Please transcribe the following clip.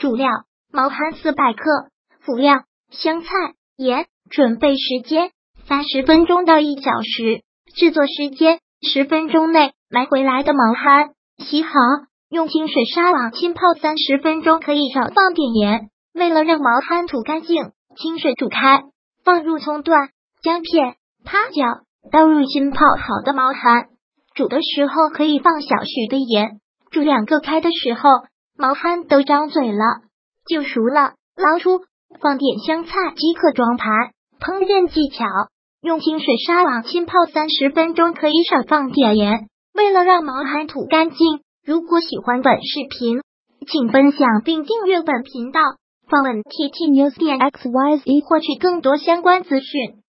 主料：毛蚶四百克，辅料：香菜、盐。准备时间：三十分钟到一小时。制作时间：十分钟内。买回来的毛蚶洗好，用清水纱网浸泡三十分钟，可以少放点盐。为了让毛蚶吐干净，清水煮开，放入葱段、姜片、八角，倒入浸泡好的毛蚶。煮的时候可以放小许的盐。煮两个开的时候，毛蚶都张嘴了，就熟了。捞出，放点香菜即可装盘。烹饪技巧：用清水纱网浸泡三十分钟，可以少放点盐。为了让毛蚶吐干净，如果喜欢本视频，请分享并订阅本频道，访问 tt news 点 xyz 获取更多相关资讯。